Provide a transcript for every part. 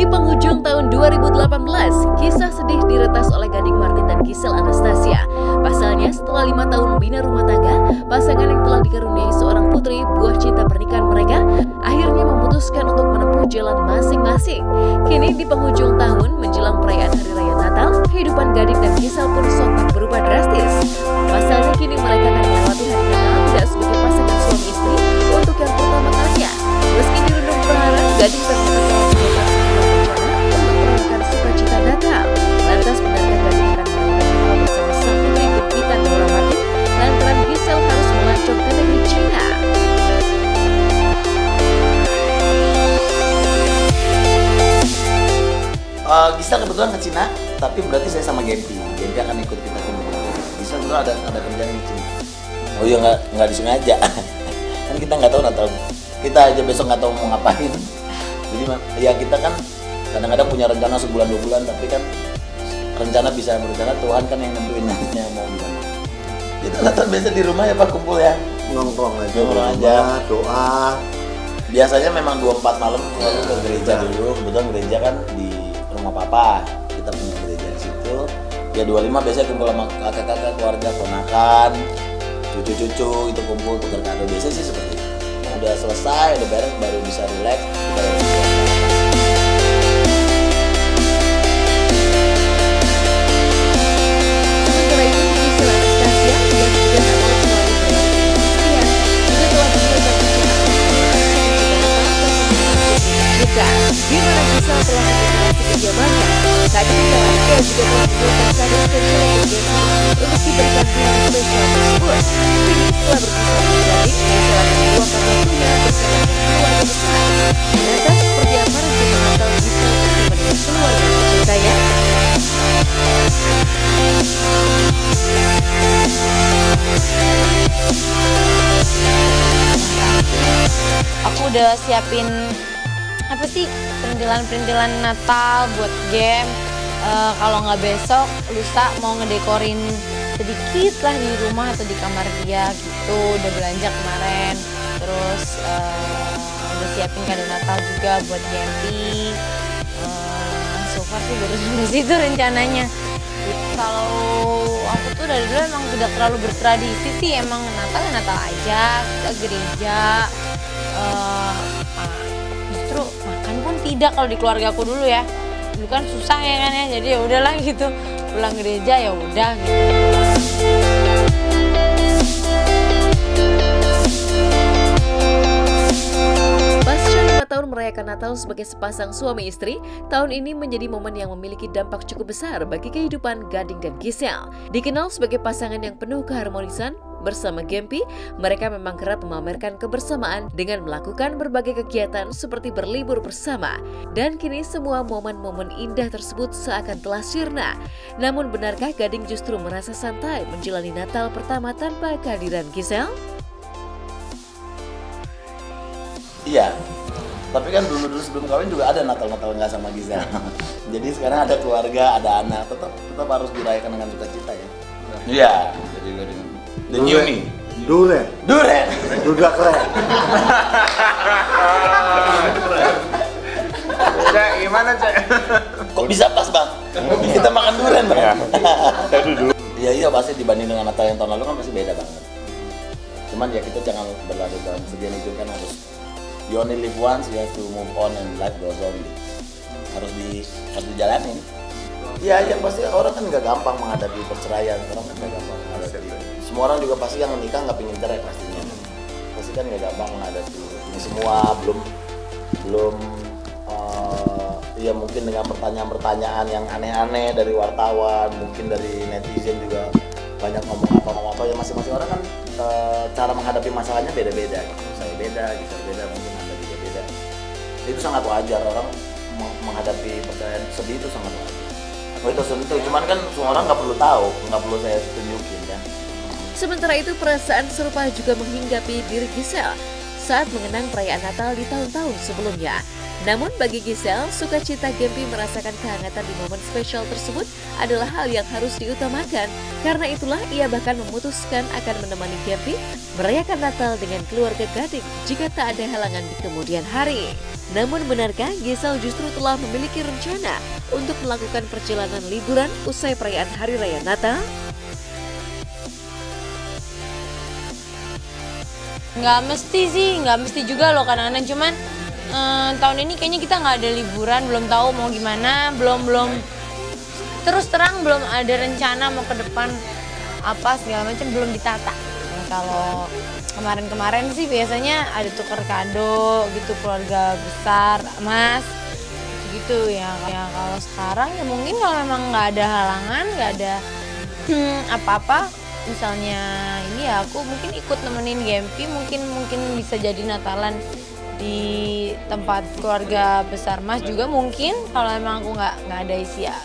Di penghujung tahun 2018, kisah sedih diretas oleh Gading Martin dan Gisel Anastasia. Pasalnya, setelah lima tahun bina rumah tangga, pasangan yang telah dikaruniai seorang putri, buah cinta pernikahan mereka, akhirnya memutuskan untuk menempuh jalan masing-masing. Kini di penghujung tahun, menjelang perayaan Hari Raya Natal, kehidupan Gading dan Gisel pun kebetulan ke Cina, tapi berarti saya sama Gempi. Gempi akan ikut kita ke Gisel kebetulan ada ada kerjaan di Cina. Oh iya nggak nggak disengaja. kan kita nggak tahu Natal. Kita aja besok nggak tahu mau ngapain. Jadi ya kita kan kadang-kadang punya rencana sebulan dua bulan tapi kan rencana bisa berencana Tuhan kan yang nentuin nantinya mau gimana kita Natal biasa di rumah ya pak kumpul ya nongkrong aja Nongkrong di aja. doa biasanya memang 24 malam selalu ke gereja dulu kebetulan gereja kan di rumah papa. Kita punya gereja di situ. Ya 25 biasanya kumpul sama kakak-kakak keluarga ponakan cucu-cucu itu kumpul tukar kado. Biasanya sih seperti itu. Udah selesai udah beres baru bisa relax kita Aku udah siapin apa sih? Perintilan-perintilan Natal buat game Eh, kalau nggak besok lusa mau ngedekorin sedikit lah di rumah atau di kamar dia gitu. Udah belanja kemarin. Terus eh, udah siapin kado Natal juga buat Gempi. Eh, so far sih baru sampai situ rencananya. Kalau aku tuh dari dulu emang tidak terlalu bertradisi sih. Emang Natal ya Natal aja kita gereja. Ah, justru makan pun tidak kalau di keluarga aku dulu ya dulu kan susah ya kan ya jadi ya udahlah gitu pulang gereja ya udah gitu tahun merayakan Natal sebagai sepasang suami istri, tahun ini menjadi momen yang memiliki dampak cukup besar bagi kehidupan Gading dan Gisel. Dikenal sebagai pasangan yang penuh keharmonisan, bersama Gempi, mereka memang kerap memamerkan kebersamaan dengan melakukan berbagai kegiatan seperti berlibur bersama. Dan kini semua momen-momen indah tersebut seakan telah sirna. Namun benarkah Gading justru merasa santai menjalani Natal pertama tanpa kehadiran Gisel? Iya. Tapi kan dulu dulu sebelum kawin juga ada Natal Natal nggak sama Gisel. Jadi sekarang ada keluarga, ada anak, tetap tetap harus dirayakan dengan sukacita ya. Iya. Jadi juga dengan The new me. duren Duren. duda keren Cek, gimana cek? Kok bisa pas bang? Kita makan durian bang. Iya iya pasti dibanding dengan Natal yang tahun lalu kan pasti beda banget. Cuman ya kita jangan berlarut dalam kesedihan itu kan harus you only live once, you have to move on and life goes on. Harus di harus dijalanin. Iya, yang pasti orang kan nggak gampang menghadapi perceraian, orang kan nggak gampang menghadapi. Semua orang juga pasti yang menikah nggak pingin cerai pastinya. Pasti kan nggak gampang menghadapi ini semua, belum belum eh, ya mungkin dengan pertanyaan-pertanyaan yang aneh-aneh dari wartawan, mungkin dari netizen juga banyak ngomong apa ngomong apa ya masing-masing orang kan eh, cara menghadapi masalahnya beda-beda gitu. Saya beda, gitu beda, mungkin anda juga beda. Itu sangat wajar orang meng- menghadapi pertanyaan sedih itu sangat wajar. Oh itu sentuh, cuman kan semua orang nggak perlu tahu, nggak perlu saya tunjukin kan. Sementara itu perasaan serupa juga menghinggapi diri Gisel saat mengenang perayaan Natal di tahun-tahun sebelumnya. Namun bagi Gisel, sukacita Gempi merasakan kehangatan di momen spesial tersebut adalah hal yang harus diutamakan. Karena itulah ia bahkan memutuskan akan menemani Gempi merayakan Natal dengan keluarga Gading jika tak ada halangan di kemudian hari. Namun benarkah Gisel justru telah memiliki rencana untuk melakukan perjalanan liburan usai perayaan Hari Raya Natal? Nggak mesti sih, nggak mesti juga loh kadang-kadang cuman eh, tahun ini kayaknya kita nggak ada liburan, belum tahu mau gimana, belum belum terus terang belum ada rencana mau ke depan apa segala macam belum ditata. Nah, kalau kemarin-kemarin sih biasanya ada tukar kado gitu keluarga besar, mas gitu ya. Ya kalau sekarang ya mungkin kalau memang nggak ada halangan, nggak ada hmm, apa-apa misalnya ini ya aku mungkin ikut nemenin Gempi mungkin mungkin bisa jadi Natalan di tempat keluarga besar Mas juga mungkin kalau emang aku nggak nggak ada isi ya,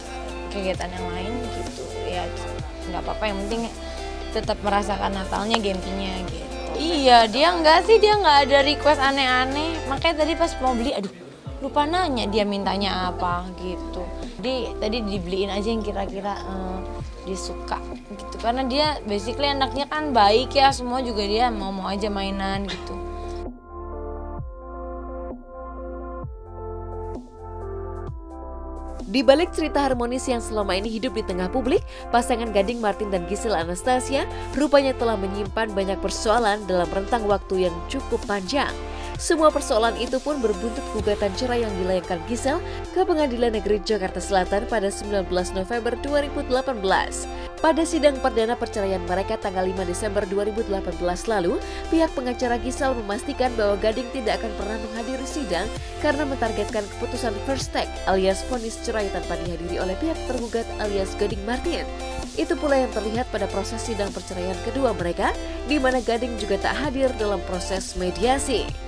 kegiatan yang lain gitu. Ya nggak apa-apa yang penting tetap merasakan Natalnya Gempinya gitu. Iya dia nggak sih dia nggak ada request aneh-aneh. Makanya tadi pas mau beli aduh lupa nanya dia mintanya apa gitu. Jadi tadi dibeliin aja yang kira-kira eh, dia suka gitu. Karena dia basically anaknya kan baik ya semua juga dia mau mau aja mainan gitu. Di balik cerita harmonis yang selama ini hidup di tengah publik, pasangan Gading Martin dan Gisel Anastasia rupanya telah menyimpan banyak persoalan dalam rentang waktu yang cukup panjang. Semua persoalan itu pun berbuntut gugatan cerai yang dilayangkan Gisel ke Pengadilan Negeri Jakarta Selatan pada 19 November 2018. Pada sidang perdana perceraian mereka tanggal 5 Desember 2018 lalu, pihak pengacara Gisel memastikan bahwa Gading tidak akan pernah menghadiri sidang karena mentargetkan keputusan first take alias vonis cerai tanpa dihadiri oleh pihak tergugat alias Gading Martin. Itu pula yang terlihat pada proses sidang perceraian kedua mereka, di mana Gading juga tak hadir dalam proses mediasi.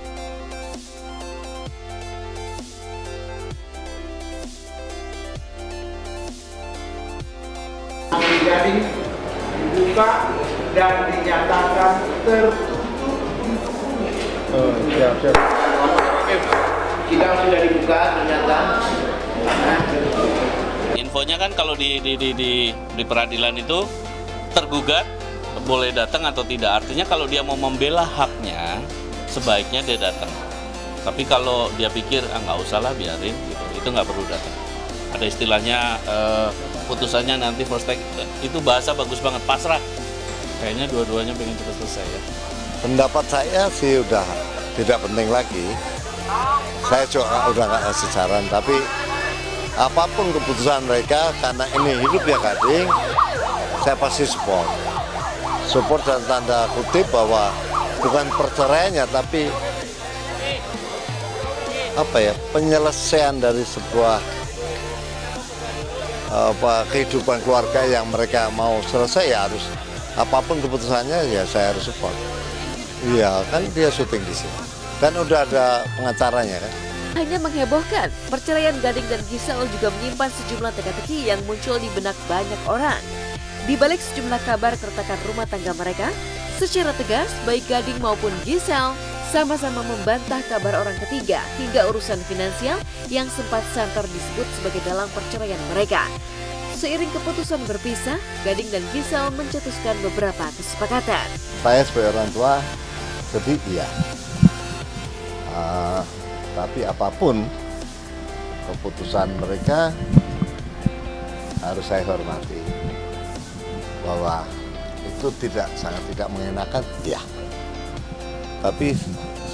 Dan dinyatakan tertutup untuk umum. Oh, siap, siap. Sidang sudah dibuka ternyata. Infonya kan kalau di di di di, di peradilan itu tergugat boleh datang atau tidak. Artinya kalau dia mau membela haknya, sebaiknya dia datang. Tapi kalau dia pikir ah nggak usah lah biarin, gitu, itu nggak perlu datang. Ada istilahnya eh, putusannya nanti first take itu bahasa bagus banget pasrah. Kayaknya dua-duanya pengen cepat selesai ya. Pendapat saya sih udah tidak penting lagi. Saya juga udah nggak saran, tapi apa pun keputusan mereka karena ini hidup ya gading, saya pasti support. Support dan tanda kutip bahwa bukan perceraiannya tapi apa ya penyelesaian dari sebuah apa kehidupan keluarga yang mereka mau selesai ya harus apa pun keputusannya ya saya harus support. Iya kan dia syuting di sini. Kan udah ada pengacaranya kan. Hanya menghebohkan, perceraian Gading dan Gisel juga menyimpan sejumlah teka-teki yang muncul di benak banyak orang. Di balik sejumlah kabar keretakan rumah tangga mereka, secara tegas baik Gading maupun Gisel sama-sama membantah kabar orang ketiga hingga urusan finansial yang sempat santer disebut sebagai dalam perceraian mereka. Seiring keputusan berpisah, Gading dan Gisel mencetuskan beberapa kesepakatan. Saya sebagai orang tua sedih iya. Ah, tapi apa pun keputusan mereka harus saya hormati bahwa itu tidak sangat tidak mengenakan ya tapi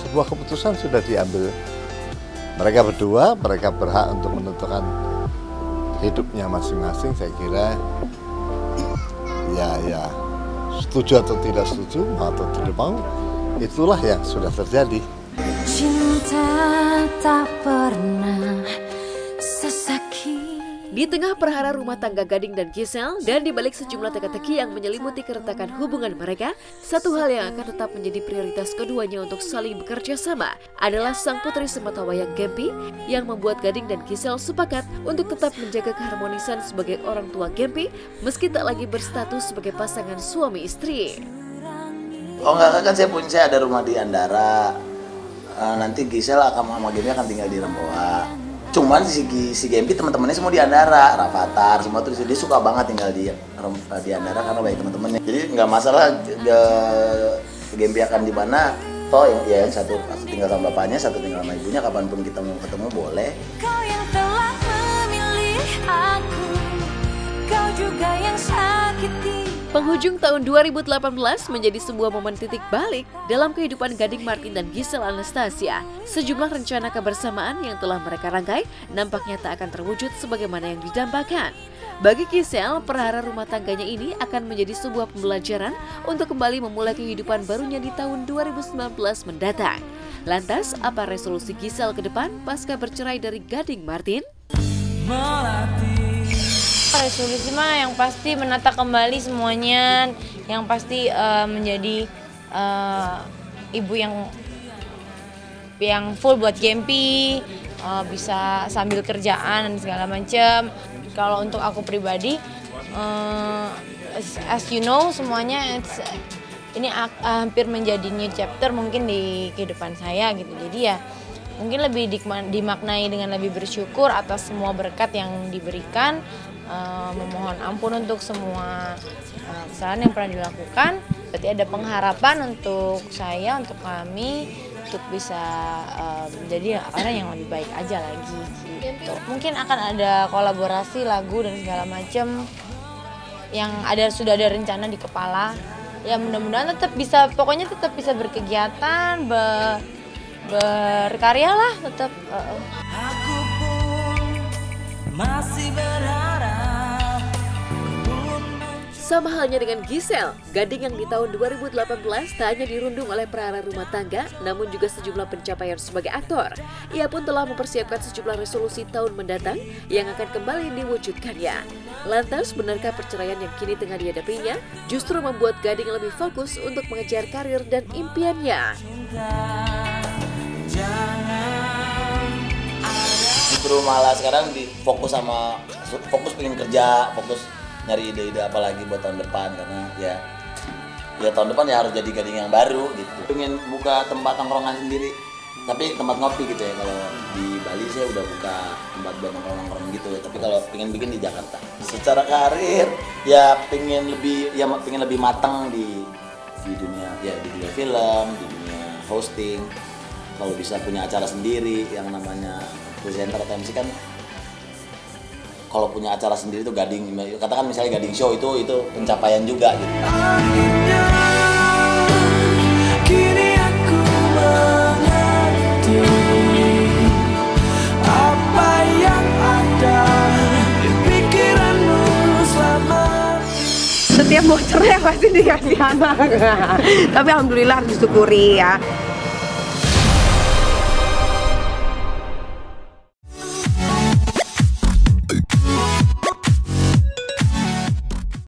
sebuah keputusan sudah diambil mereka berdua mereka berhak untuk menentukan hidupnya masing-masing saya kira ya ya setuju atau tidak setuju mau atau tidak mau itulah yang sudah terjadi. Cinta tak pernah Di tengah perhara rumah tangga Gading dan Gisel dan di balik sejumlah teka-teki yang menyelimuti keretakan hubungan mereka, satu hal yang akan tetap menjadi prioritas keduanya untuk saling bekerja sama adalah sang putri sematawayang Gempi yang membuat Gading dan Gisel sepakat untuk tetap menjaga keharmonisan sebagai orang tua Gempi meski tak lagi berstatus sebagai pasangan suami istri. Oh enggak kan saya punya saya ada rumah di Andara. Eh, nanti Gisel akan sama Gempi akan tinggal di Remboa. Cuman si si Gempi teman-temannya semua di Andara, Rafathar semua tuh dia suka banget tinggal di Rem- di Andara karena banyak teman-temannya. Jadi nggak masalah eh, Gempi akan di mana, toh yang ya yang satu tinggal sama bapaknya satu tinggal sama ibunya. Kapan pun kita mau ketemu boleh. Kau yang telah memilih aku. Kau juga yang sakiti Penghujung tahun 2018 menjadi sebuah momen titik balik dalam kehidupan Gading Martin dan Gisel Anastasia. Sejumlah rencana kebersamaan yang telah mereka rangkai nampaknya tak akan terwujud sebagaimana yang didambakan. Bagi Gisel, perhara rumah tangganya ini akan menjadi sebuah pembelajaran untuk kembali memulai kehidupan barunya di tahun 2019 mendatang. Lantas, apa resolusi Gisel ke depan pasca bercerai dari Gading Martin? Resolusi mah yang pasti menata kembali semuanya, yang pasti eh, menjadi eh, ibu yang yang full buat Gempi, eh, bisa sambil kerjaan dan segala macam. Kalau untuk aku pribadi, eh, as, as you know semuanya it's- ini hampir menjadi new chapter mungkin di kehidupan saya gitu. Jadi ya mungkin lebih dimaknai dengan lebih bersyukur atas semua berkat yang diberikan. Eh, memohon ampun untuk semua eh, kesalahan yang pernah dilakukan. Berarti ada pengharapan untuk saya, untuk kami, untuk bisa eh, menjadi orang yang lebih baik aja lagi gitu. Mungkin akan ada kolaborasi lagu dan segala macam yang ada sudah ada rencana di kepala. Ya mudah-mudahan tetap bisa, pokoknya tetap bisa berkegiatan, be- berkarya lah tetap. eh. Aku pun masih berharap Sama halnya dengan Gisel, Gading yang di tahun 2018 tak hanya dirundung oleh perara rumah tangga, namun juga sejumlah pencapaian sebagai aktor. Ia pun telah mempersiapkan sejumlah resolusi tahun mendatang yang akan kembali diwujudkannya. Lantas, benarkah perceraian yang kini tengah dihadapinya justru membuat Gading lebih fokus untuk mengejar karir dan impiannya? Justru malah sekarang di fokus sama fokus pengen kerja fokus nyari ide-ide apa lagi buat tahun depan karena ya ya tahun depan ya harus jadi gading yang baru gitu. Pengen buka tempat tongkrongan sendiri tapi tempat ngopi gitu ya. Kalau di Bali saya udah buka tempat buat nongkrong-nongkrong gitu ya. Tapi kalau pengen bikin di Jakarta. Secara karir ya pengen lebih ya pengen lebih matang di di dunia ya di dunia film di dunia hosting. Kalau bisa punya acara sendiri yang namanya presenter atau MC kan kalau punya acara sendiri itu gading. Katakan misalnya gading show itu itu pencapaian juga gitu. Kini aku mengerti Apa yang ada di pikiranmu selama setiap cerai pasti dikasih anak. Tapi alhamdulillah disyukuri ya